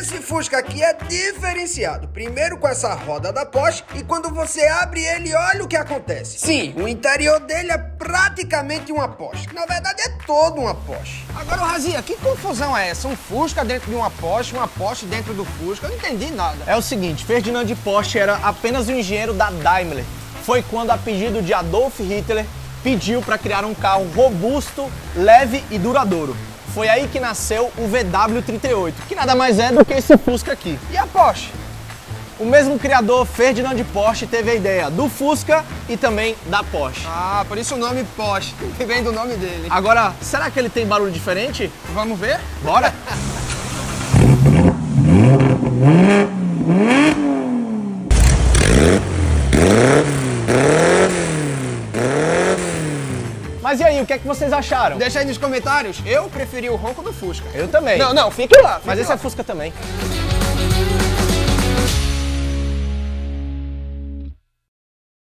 Esse Fusca aqui é diferenciado. Primeiro com essa roda da Porsche e quando você abre ele, olha o que acontece. Sim, o interior dele é praticamente uma Porsche. Na verdade, é todo uma Porsche. Agora, Razia, que confusão é essa? Um Fusca dentro de uma Porsche, uma Porsche dentro do Fusca? Eu não entendi nada. É o seguinte, Ferdinand de Porsche era apenas um engenheiro da Daimler. Foi quando, a pedido de Adolf Hitler, pediu para criar um carro robusto, leve e duradouro. Foi aí que nasceu o VW38, que nada mais é do que esse Fusca aqui. E a Porsche? O mesmo criador, Ferdinand de Porsche, teve a ideia do Fusca e também da Porsche. Ah, por isso o nome Porsche, que vem do nome dele. Agora, será que ele tem barulho diferente? Vamos ver? Bora! Mas e aí, o que é que vocês acharam? Deixa aí nos comentários. Eu preferi o ronco do Fusca. Eu também. Não, não, fique lá. Fique Mas esse lá. é Fusca também.